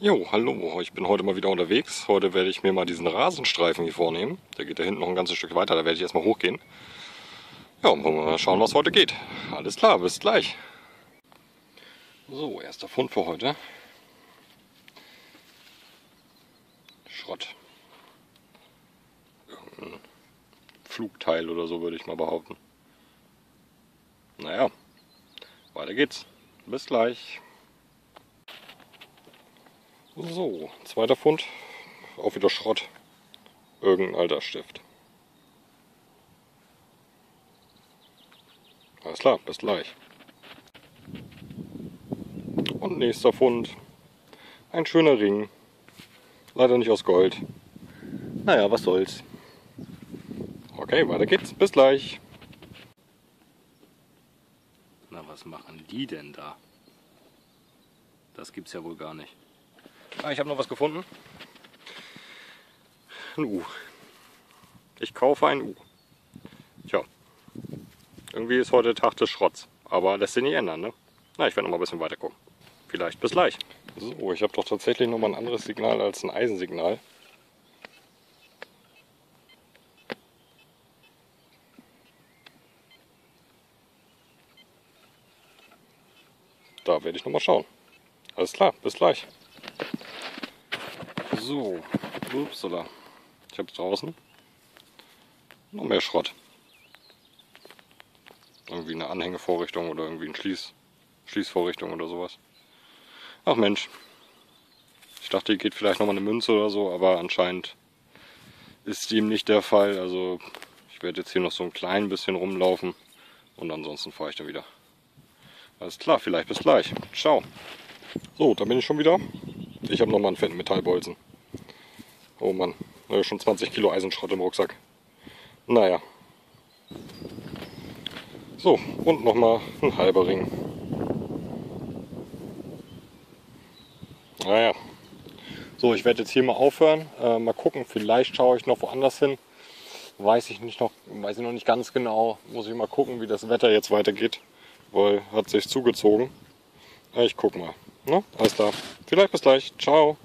Jo, hallo, ich bin heute mal wieder unterwegs. Heute werde ich mir mal diesen Rasenstreifen hier vornehmen. Der geht da hinten noch ein ganzes Stück weiter, da werde ich erstmal hochgehen. Ja, mal schauen, was heute geht. Alles klar, bis gleich. So, erster Fund für heute. Schrott. Irgendein Flugteil oder so würde ich mal behaupten. Naja, weiter geht's. Bis gleich. So, zweiter Fund. Auch wieder Schrott. Irgendein alter Stift. Alles klar, bis gleich. Und nächster Fund. Ein schöner Ring. Leider nicht aus Gold. Naja, was soll's. Okay, weiter geht's. Bis gleich. Na, was machen die denn da? Das gibt's ja wohl gar nicht. Ah, ich habe noch was gefunden. Ein U. Ich kaufe ein U. Tja. Irgendwie ist heute Tag des Schrotts. Aber lässt sich nicht ändern, ne? Na, ich werde noch mal ein bisschen weiter gucken. Vielleicht bis gleich. So, ich habe doch tatsächlich noch mal ein anderes Signal als ein Eisensignal. Da werde ich noch mal schauen. Alles klar, bis gleich. So, upsala. Ich habe draußen noch mehr Schrott. Irgendwie eine Anhängevorrichtung oder irgendwie eine Schließ Schließvorrichtung oder sowas. Ach Mensch. Ich dachte, hier geht vielleicht noch mal eine Münze oder so, aber anscheinend ist dem nicht der Fall. Also ich werde jetzt hier noch so ein klein bisschen rumlaufen und ansonsten fahre ich dann wieder. Alles klar, vielleicht bis gleich. Ciao. So, da bin ich schon wieder. Ich habe noch mal einen fetten Metallbolzen. Oh Mann, schon 20 Kilo Eisenschrott im Rucksack. Naja. So, und nochmal ein halber Ring. Naja. So, ich werde jetzt hier mal aufhören. Äh, mal gucken, vielleicht schaue ich noch woanders hin. Weiß ich nicht noch, weiß ich noch nicht ganz genau. Muss ich mal gucken, wie das Wetter jetzt weitergeht. Weil hat sich zugezogen. Ich guck mal. Ne? Alles klar. Vielleicht bis gleich. Ciao.